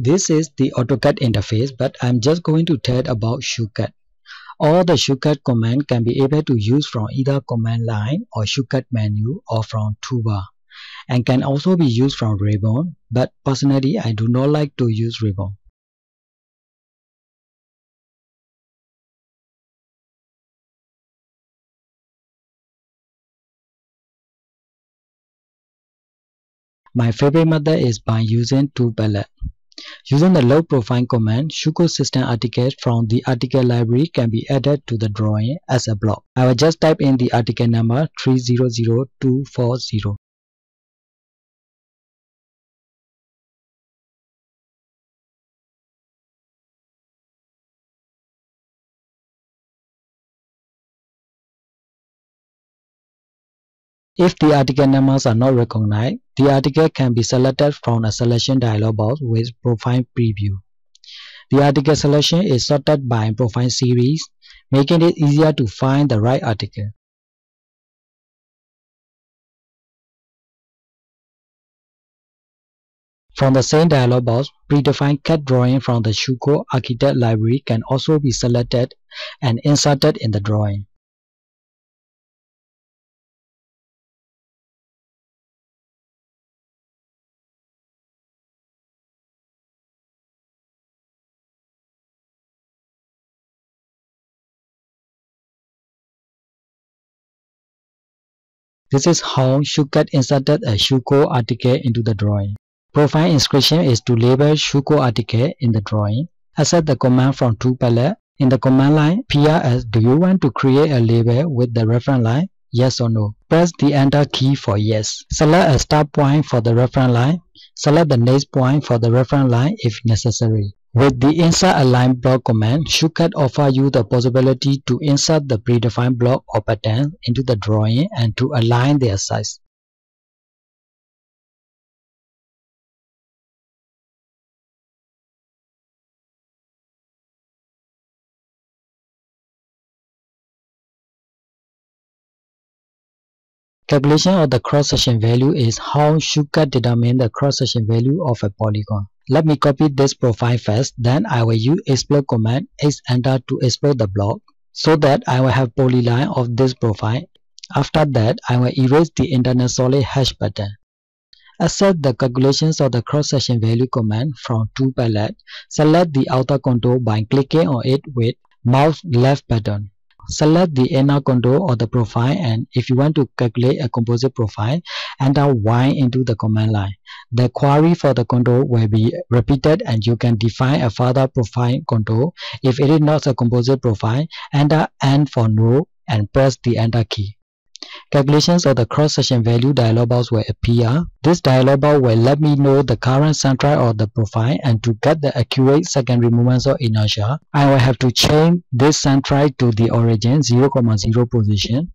This is the AutoCAD interface but I'm just going to tell about shortcut. All the shortcut command can be able to use from either command line or shortcut menu or from toolbar and can also be used from ribbon but personally I do not like to use ribbon. My favorite method is by using tool palette. Using the load profile command, Schüco system article from the article library can be added to the drawing as a block. I will just type in the article number 300240. If the article numbers are not recognized, the article can be selected from a selection dialog box with profile preview. The article selection is sorted by profile series, making it easier to find the right article. From the same dialog box, predefined CAD drawing from the Schüco Architect library can also be selected and inserted in the drawing. This is how SchüCad inserted a Schüco article into the drawing. Profile instruction is to label Schüco article in the drawing. Accept the command from palette. In the command line, PRS, do you want to create a label with the reference line? Yes or no. Press the enter key for yes. Select a start point for the reference line. Select the next point for the reference line if necessary. With the Insert Align Block command, SchüCad offers you the possibility to insert the predefined block or pattern into the drawing and to align their size. Calculation of the cross-section value is how SchüCad determines the cross-section value of a polygon. Let me copy this profile first, then I will use explode command X enter to explode the block so that I will have polyline of this profile. After that, I will erase the internal solid hash pattern. Accept the calculations of the cross-section value command from tool palette. Select the outer contour by clicking on it with mouse left button. Select the inner contour of the profile and if you want to calculate a composite profile, enter Y into the command line. The query for the contour will be repeated and you can define a further profile contour. If it is not a composite profile, enter N for no and press the enter key. Calculations of the cross-section value dialog box will appear. This dialog box will let me know the current center of the profile and to get the accurate secondary moments of inertia, I will have to change this center to the origin 0, 0 position.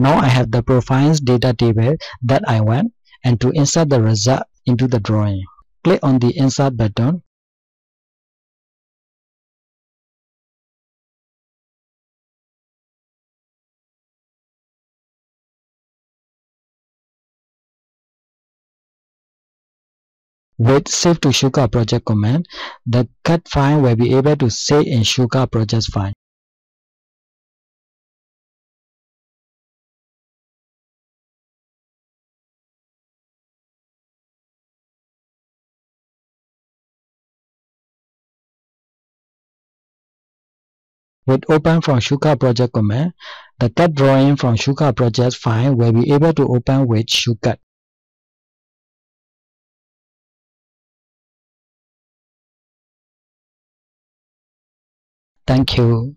Now I have the profiles data table that I want and to insert the result into the drawing. Click on the insert button. With Save to SchüCad project command, the CAD file will be able to save in SchüCad project file. With Open from Shuka project command, the CAD drawing from Shuka project file will be able to open with SchüCad. Thank you.